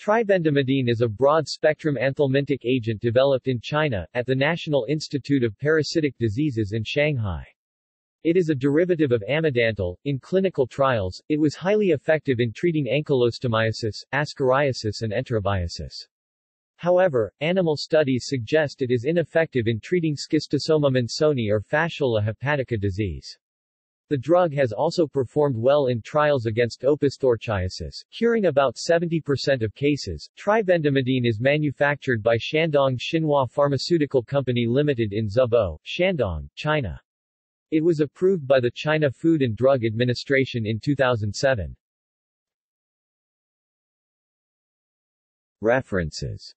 Tribendimidine is a broad-spectrum anthelmintic agent developed in China, at the National Institute of Parasitic Diseases in Shanghai. It is a derivative of amidantel. In clinical trials, it was highly effective in treating ankylostomiasis, ascariasis and enterobiasis. However, animal studies suggest it is ineffective in treating schistosoma mansoni or fasciola hepatica disease. The drug has also performed well in trials against opisthorchiasis, curing about 70% of cases. Tribendimidine is manufactured by Shandong Xinhua Pharmaceutical Company Limited in Zibo, Shandong, China. It was approved by the China Food and Drug Administration in 2007. References